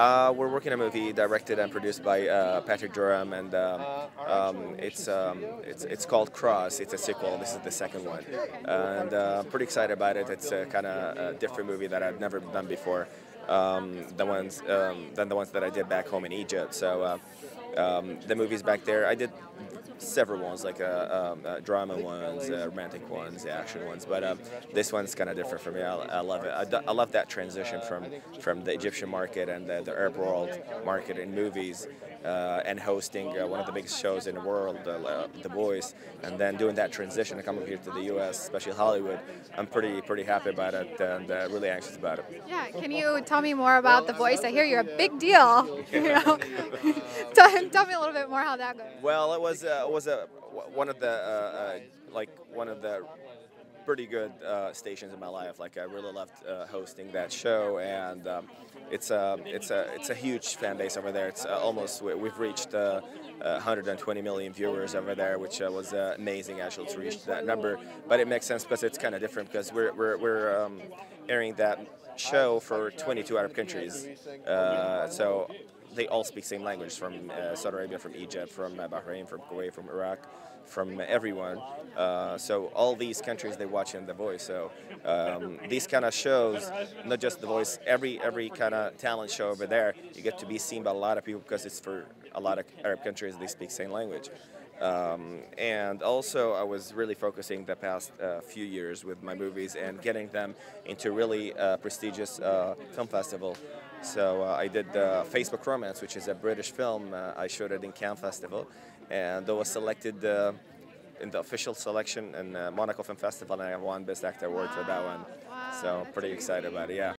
Uh, we're working on a movie directed and produced by uh, Patrick Durham, and um, um, it's um, it's it's called Cross. It's a sequel. This is the second one, and uh, I'm pretty excited about it. It's a kind of different movie that I've never done before. Um, the ones um, than the ones that I did back home in Egypt. So uh, um, the movies back there, I did several ones, like uh, um, uh, drama ones, uh, romantic ones, action ones. But um, this one's kind of different for me. I, I love it. I, love that transition from from the Egyptian market and the, the Arab world market in movies. Uh, and hosting uh, one of the biggest shows in the world, uh, The Voice, and then doing that transition to come up here to the U.S., especially Hollywood, I'm pretty pretty happy about it and really anxious about it. Yeah, can you tell me more about The Voice? I hear you're a big deal. You know, tell, me a little bit more how that goes. Well, it was uh, was a one of the uh, uh, like one of the pretty good uh, stations in my life. Like I really loved uh, hosting that show, and um, it's a it's a it's a huge fan base over there. It's uh, almost we- we've reached. Uh, uh, 120 million viewers over there, which uh, was uh, amazing actually to reach that number. But it makes sense because it's kind of different because we're we're, we're um, airing that show for 22 Arab countries. Uh, so they all speak same language from uh, Saudi Arabia, from Egypt, from Bahrain, from Kuwait, from Iraq, from everyone. So all these countries they watch in The Voice. So um, these kind of shows, not just The Voice, every every kind of talent show over there, you get to be seen by a lot of people because it's for a lot of Arab countries they speak same language. Um, and also, I was really focusing the past uh, few years with my movies and getting them into really uh, prestigious uh, film festival. So uh, I did uh, Facebook Romance, which is a British film. Uh, I showed it in Cannes Festival, and I was selected uh, in the official selection in Monaco Film Festival, and I won Best Actor award for that one. So pretty excited about it. Yeah.